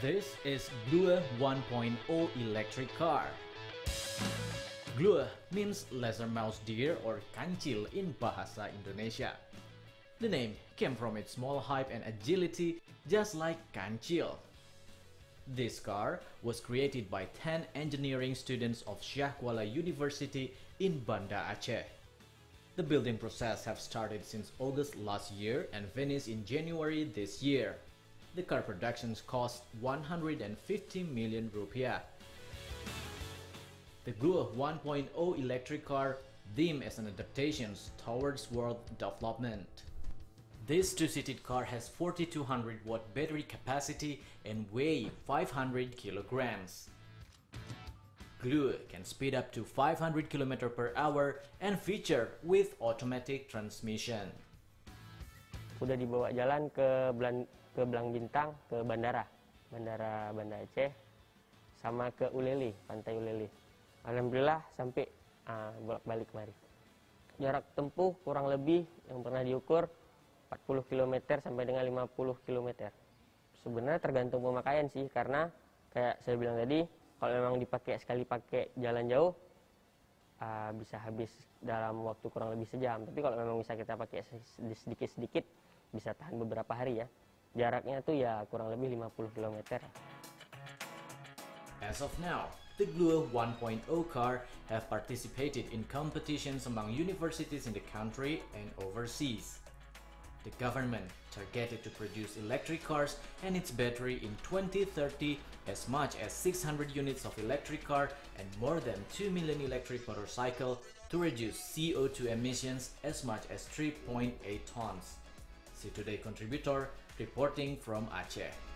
This is Glueh 1.0 electric car. Glueh means lesser mouse deer or kancil in Bahasa Indonesia. The name came from its small height and agility just like kancil. This car was created by 10 engineering students of Syiah Kuala University in Banda Aceh. The building process have started since August last year and finished in January this year. The car productions cost 150 million rupiah. The Glueh 1.0 electric car deemed as an adaptation towards world development. This two-seated car has 4200 watt battery capacity and weigh 500 kilograms. Glueh can speed up to 500 km per hour and feature with automatic transmission. Udah dibawa jalan ke Belan, ke Belang Bintang, ke bandara, bandara Banda Aceh, sama ke Uleli, pantai Uleli. Alhamdulillah sampai uh, bolak-balik kemari. Jarak tempuh kurang lebih yang pernah diukur 40 km sampai dengan 50 km. Sebenarnya tergantung pemakaian sih, karena kayak saya bilang tadi, kalau memang dipakai sekali pakai jalan jauh, uh, bisa habis dalam waktu kurang lebih sejam. Tapi kalau memang bisa kita pakai sedikit-sedikit, bisa tahan beberapa hari ya. Jaraknya tuh ya kurang lebih 50 km. As of now, the Glueh 1.0 car have participated in competitions among universities in the country and overseas. The government targeted to produce electric cars and its battery in 2030 as much as 600 units of electric car and more than 2 million electric motorcycle to reduce CO2 emissions as much as 3.8 tons. SEA Today contributor reporting from Aceh.